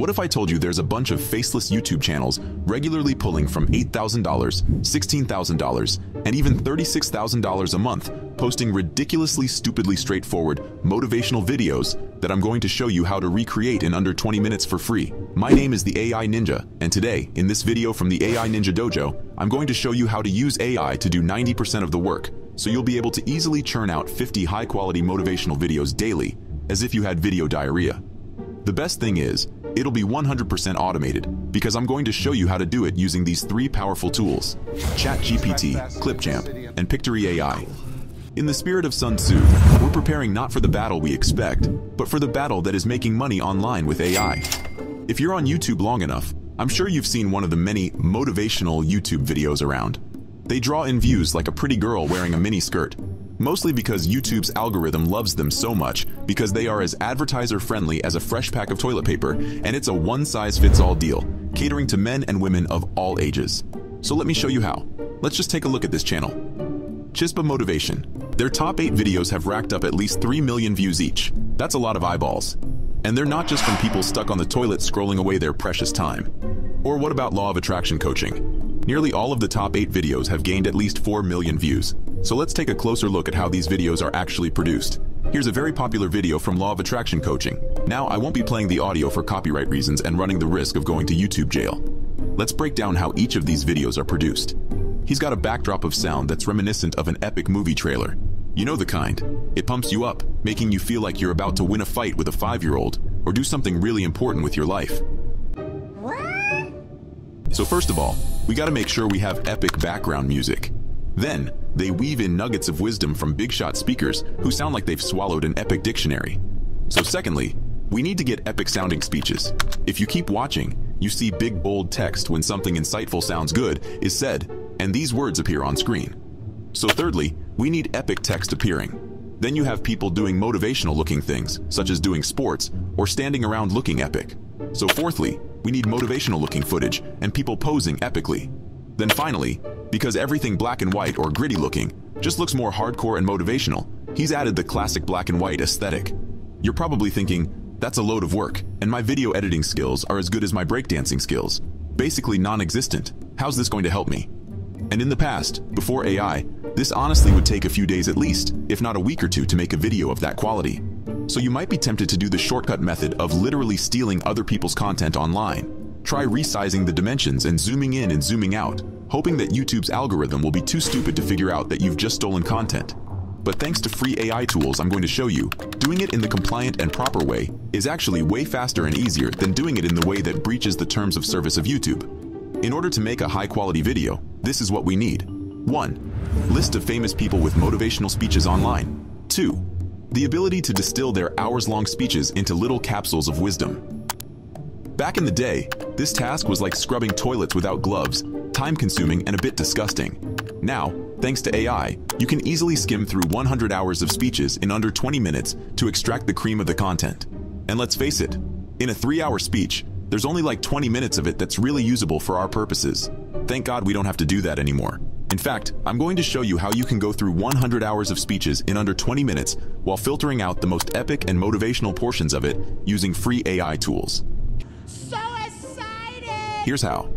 What if I told you there's a bunch of faceless YouTube channels regularly pulling from $8,000, $16,000, and even $36,000 a month, posting ridiculously stupidly straightforward motivational videos that I'm going to show you how to recreate in under 20 minutes for free. My name is the AI Ninja, and today, in this video from the AI Ninja Dojo, I'm going to show you how to use AI to do 90% of the work, so you'll be able to easily churn out 50 high-quality motivational videos daily, as if you had video diarrhea. The best thing is, It'll be 100% automated because I'm going to show you how to do it using these three powerful tools, ChatGPT, Clipchamp, and Pictory AI. In the spirit of Sun Tzu, we're preparing not for the battle we expect, but for the battle that is making money online with AI. If you're on YouTube long enough, I'm sure you've seen one of the many motivational YouTube videos around. They draw in views like a pretty girl wearing a mini skirt, mostly because YouTube's algorithm loves them so much because they are as advertiser-friendly as a fresh pack of toilet paper, and it's a one-size-fits-all deal, catering to men and women of all ages. So let me show you how. Let's just take a look at this channel. Chispa Motivation. Their top 8 videos have racked up at least 3 million views each. That's a lot of eyeballs. And they're not just from people stuck on the toilet scrolling away their precious time. Or what about Law of Attraction Coaching? Nearly all of the top 8 videos have gained at least 4 million views. So let's take a closer look at how these videos are actually produced. Here's a very popular video from Law of Attraction Coaching. Now, I won't be playing the audio for copyright reasons and running the risk of going to YouTube jail. Let's break down how each of these videos are produced. He's got a backdrop of sound that's reminiscent of an epic movie trailer. You know the kind. It pumps you up, making you feel like you're about to win a fight with a five-year-old or do something really important with your life. What? So first of all, we gotta make sure we have epic background music. Then, they weave in nuggets of wisdom from big shot speakers who sound like they've swallowed an epic dictionary. So secondly, we need to get epic sounding speeches. If you keep watching, you see big bold text when something insightful sounds good is said, and these words appear on screen. So thirdly, we need epic text appearing. Then you have people doing motivational looking things, such as doing sports or standing around looking epic. So fourthly, we need motivational looking footage and people posing epically. Then finally, because everything black and white or gritty looking just looks more hardcore and motivational, he's added the classic black and white aesthetic. You're probably thinking, that's a load of work, and my video editing skills are as good as my breakdancing skills. Basically non-existent. How's this going to help me? And in the past, before AI, this honestly would take a few days at least, if not a week or two to make a video of that quality. So you might be tempted to do the shortcut method of literally stealing other people's content online. Try resizing the dimensions and zooming in and zooming out, hoping that YouTube's algorithm will be too stupid to figure out that you've just stolen content. But thanks to free AI tools I'm going to show you, doing it in the compliant and proper way is actually way faster and easier than doing it in the way that breaches the terms of service of YouTube. In order to make a high-quality video, this is what we need. 1. List of famous people with motivational speeches online. 2. The ability to distill their hours-long speeches into little capsules of wisdom. Back in the day, this task was like scrubbing toilets without gloves, time-consuming and a bit disgusting. Now, thanks to AI, you can easily skim through 100 hours of speeches in under 20 minutes to extract the cream of the content. And let's face it, in a three-hour speech, there's only like 20 minutes of it that's really usable for our purposes. Thank God we don't have to do that anymore. In fact, I'm going to show you how you can go through 100 hours of speeches in under 20 minutes while filtering out the most epic and motivational portions of it using free AI tools. Here's how.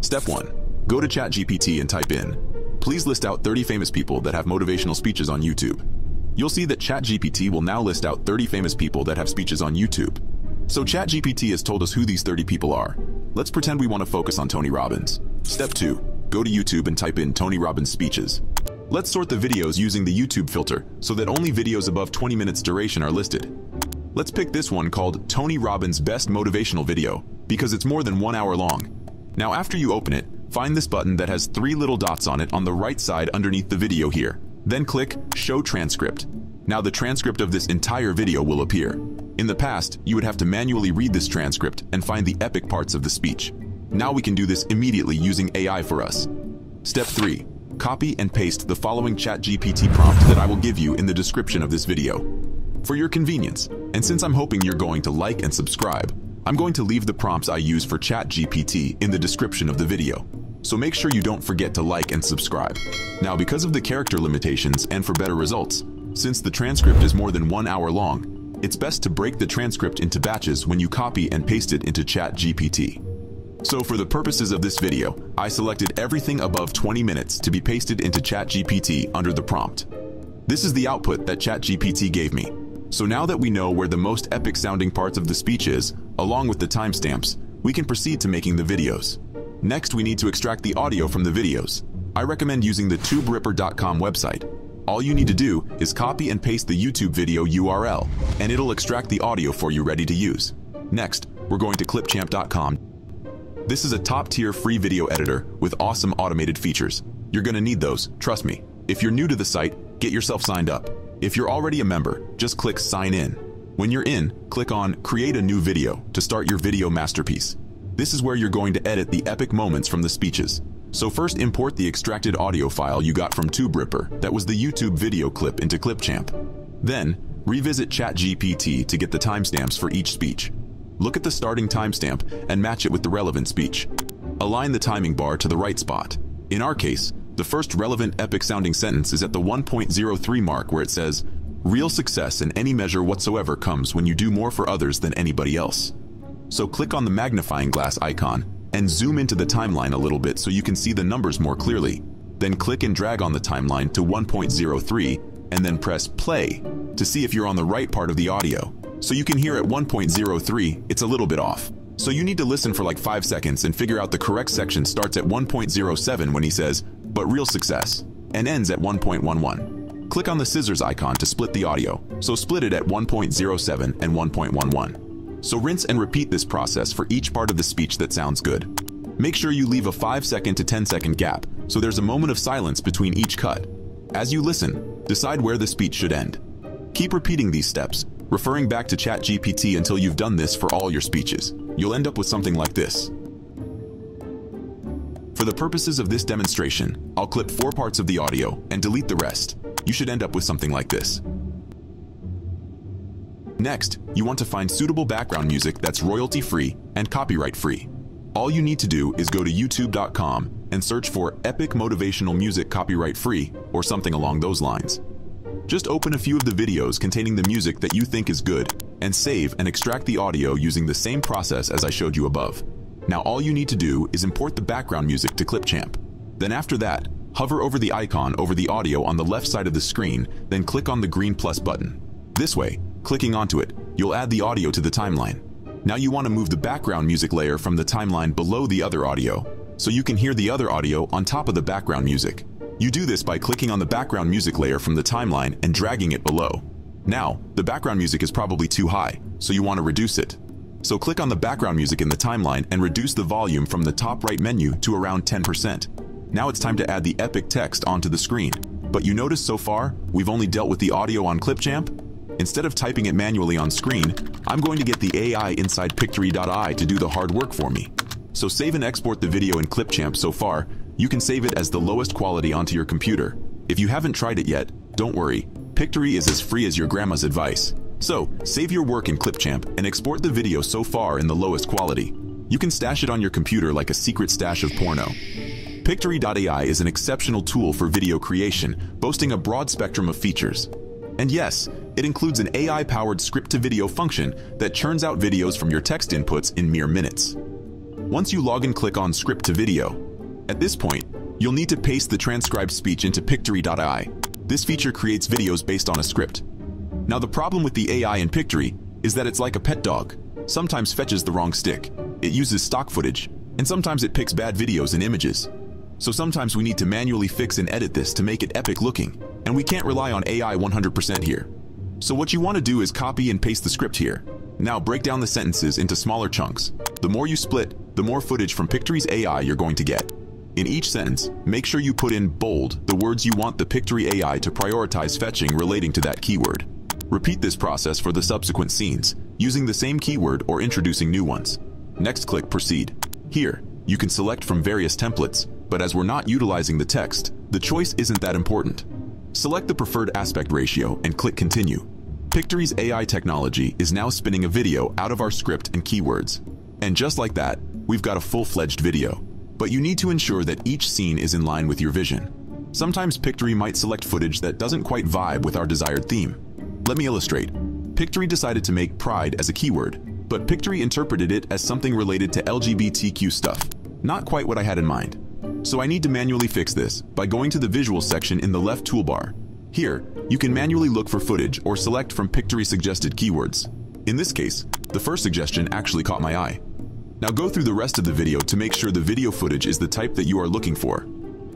Step 1. Go to ChatGPT and type in, please list out 30 famous people that have motivational speeches on YouTube. You'll see that ChatGPT will now list out 30 famous people that have speeches on YouTube. So ChatGPT has told us who these 30 people are. Let's pretend we want to focus on Tony Robbins. Step 2. Go to YouTube and type in Tony Robbins speeches. Let's sort the videos using the YouTube filter so that only videos above 20 minutes duration are listed. Let's pick this one called Tony Robbins Best Motivational Video because it's more than one hour long. Now after you open it, find this button that has three little dots on it on the right side underneath the video here. Then click Show Transcript. Now the transcript of this entire video will appear. In the past, you would have to manually read this transcript and find the epic parts of the speech. Now we can do this immediately using AI for us. Step 3. Copy and paste the following ChatGPT prompt that I will give you in the description of this video. For your convenience, and since I'm hoping you're going to like and subscribe, I'm going to leave the prompts I use for ChatGPT in the description of the video. So make sure you don't forget to like and subscribe. Now because of the character limitations and for better results, since the transcript is more than one hour long, it's best to break the transcript into batches when you copy and paste it into ChatGPT. So for the purposes of this video, I selected everything above 20 minutes to be pasted into ChatGPT under the prompt. This is the output that ChatGPT gave me. So now that we know where the most epic sounding parts of the speech is, along with the timestamps, we can proceed to making the videos. Next, we need to extract the audio from the videos. I recommend using the tuberipper.com website. All you need to do is copy and paste the YouTube video URL, and it'll extract the audio for you ready to use. Next, we're going to clipchamp.com this is a top-tier free video editor with awesome automated features. You're gonna need those, trust me. If you're new to the site, get yourself signed up. If you're already a member, just click Sign In. When you're in, click on Create a New Video to start your video masterpiece. This is where you're going to edit the epic moments from the speeches. So first import the extracted audio file you got from TubeRipper that was the YouTube video clip into Clipchamp. Then, revisit ChatGPT to get the timestamps for each speech. Look at the starting timestamp and match it with the relevant speech. Align the timing bar to the right spot. In our case, the first relevant epic-sounding sentence is at the 1.03 mark where it says, Real success in any measure whatsoever comes when you do more for others than anybody else. So click on the magnifying glass icon and zoom into the timeline a little bit so you can see the numbers more clearly. Then click and drag on the timeline to 1.03 and then press play to see if you're on the right part of the audio. So you can hear at 1.03, it's a little bit off. So you need to listen for like 5 seconds and figure out the correct section starts at 1.07 when he says, but real success, and ends at 1.11. Click on the scissors icon to split the audio, so split it at 1.07 and 1.11. So rinse and repeat this process for each part of the speech that sounds good. Make sure you leave a 5 second to 10 second gap, so there's a moment of silence between each cut. As you listen, decide where the speech should end. Keep repeating these steps referring back to ChatGPT until you've done this for all your speeches. You'll end up with something like this. For the purposes of this demonstration, I'll clip four parts of the audio and delete the rest. You should end up with something like this. Next, you want to find suitable background music that's royalty-free and copyright-free. All you need to do is go to youtube.com and search for Epic Motivational Music Copyright-Free or something along those lines. Just open a few of the videos containing the music that you think is good and save and extract the audio using the same process as I showed you above. Now all you need to do is import the background music to Clipchamp. Then after that, hover over the icon over the audio on the left side of the screen, then click on the green plus button. This way, clicking onto it, you'll add the audio to the timeline. Now you want to move the background music layer from the timeline below the other audio, so you can hear the other audio on top of the background music. You do this by clicking on the background music layer from the timeline and dragging it below. Now, the background music is probably too high, so you want to reduce it. So click on the background music in the timeline and reduce the volume from the top right menu to around 10%. Now it's time to add the epic text onto the screen. But you notice so far, we've only dealt with the audio on Clipchamp? Instead of typing it manually on screen, I'm going to get the AI inside Pictory.ai to do the hard work for me. So save and export the video in Clipchamp so far, you can save it as the lowest quality onto your computer. If you haven't tried it yet, don't worry. Pictory is as free as your grandma's advice. So, save your work in Clipchamp and export the video so far in the lowest quality. You can stash it on your computer like a secret stash of porno. Pictory.ai is an exceptional tool for video creation, boasting a broad spectrum of features. And yes, it includes an AI-powered script-to-video function that churns out videos from your text inputs in mere minutes. Once you log and click on Script to Video, at this point, you'll need to paste the transcribed speech into Pictory.ai. This feature creates videos based on a script. Now the problem with the AI in Pictory is that it's like a pet dog. Sometimes fetches the wrong stick. It uses stock footage, and sometimes it picks bad videos and images. So sometimes we need to manually fix and edit this to make it epic looking, and we can't rely on AI 100% here. So what you want to do is copy and paste the script here. Now break down the sentences into smaller chunks. The more you split, the more footage from Pictory's AI you're going to get. In each sentence, make sure you put in bold the words you want the Pictory AI to prioritize fetching relating to that keyword. Repeat this process for the subsequent scenes, using the same keyword or introducing new ones. Next click Proceed. Here, you can select from various templates, but as we're not utilizing the text, the choice isn't that important. Select the preferred aspect ratio and click Continue. Pictory's AI technology is now spinning a video out of our script and keywords. And just like that, we've got a full-fledged video but you need to ensure that each scene is in line with your vision. Sometimes Pictory might select footage that doesn't quite vibe with our desired theme. Let me illustrate. Pictory decided to make pride as a keyword, but Pictory interpreted it as something related to LGBTQ stuff. Not quite what I had in mind. So I need to manually fix this by going to the visual section in the left toolbar. Here, you can manually look for footage or select from Pictory suggested keywords. In this case, the first suggestion actually caught my eye. Now go through the rest of the video to make sure the video footage is the type that you are looking for.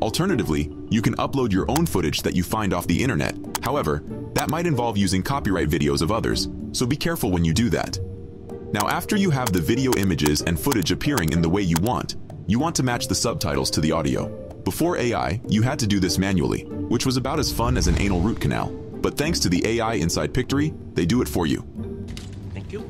Alternatively, you can upload your own footage that you find off the internet. However, that might involve using copyright videos of others, so be careful when you do that. Now after you have the video images and footage appearing in the way you want, you want to match the subtitles to the audio. Before AI, you had to do this manually, which was about as fun as an anal root canal. But thanks to the AI inside Pictory, they do it for you. Thank you.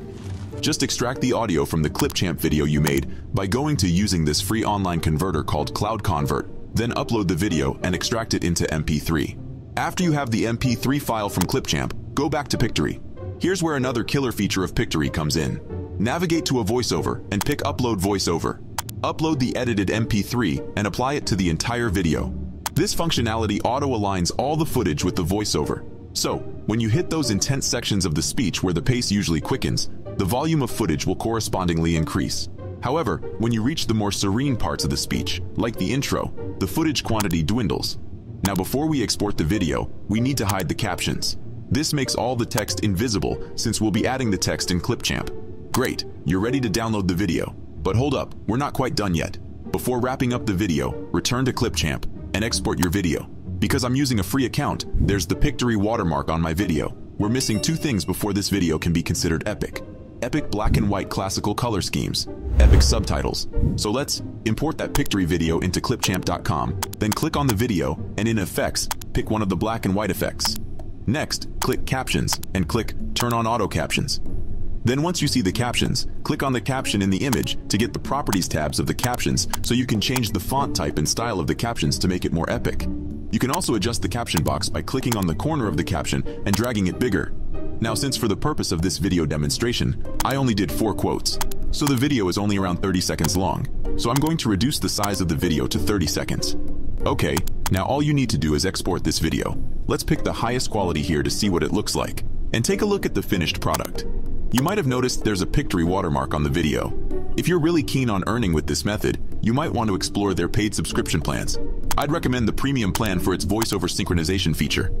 Just extract the audio from the Clipchamp video you made by going to using this free online converter called Cloud Convert, then upload the video and extract it into MP3. After you have the MP3 file from Clipchamp, go back to Pictory. Here's where another killer feature of Pictory comes in. Navigate to a voiceover and pick Upload Voiceover. Upload the edited MP3 and apply it to the entire video. This functionality auto-aligns all the footage with the voiceover. So, when you hit those intense sections of the speech where the pace usually quickens, the volume of footage will correspondingly increase. However, when you reach the more serene parts of the speech, like the intro, the footage quantity dwindles. Now before we export the video, we need to hide the captions. This makes all the text invisible since we'll be adding the text in Clipchamp. Great, you're ready to download the video. But hold up, we're not quite done yet. Before wrapping up the video, return to Clipchamp and export your video. Because I'm using a free account, there's the Pictory watermark on my video. We're missing two things before this video can be considered epic. Epic black and white classical color schemes, epic subtitles. So let's import that Pictory video into clipchamp.com, then click on the video and in Effects, pick one of the black and white effects. Next, click Captions and click Turn on Auto Captions. Then once you see the captions, click on the caption in the image to get the Properties tabs of the captions so you can change the font type and style of the captions to make it more epic. You can also adjust the caption box by clicking on the corner of the caption and dragging it bigger. Now since for the purpose of this video demonstration, I only did 4 quotes, so the video is only around 30 seconds long, so I'm going to reduce the size of the video to 30 seconds. Okay, now all you need to do is export this video. Let's pick the highest quality here to see what it looks like, and take a look at the finished product. You might have noticed there's a Pictory watermark on the video. If you're really keen on earning with this method, you might want to explore their paid subscription plans. I'd recommend the premium plan for its voiceover synchronization feature.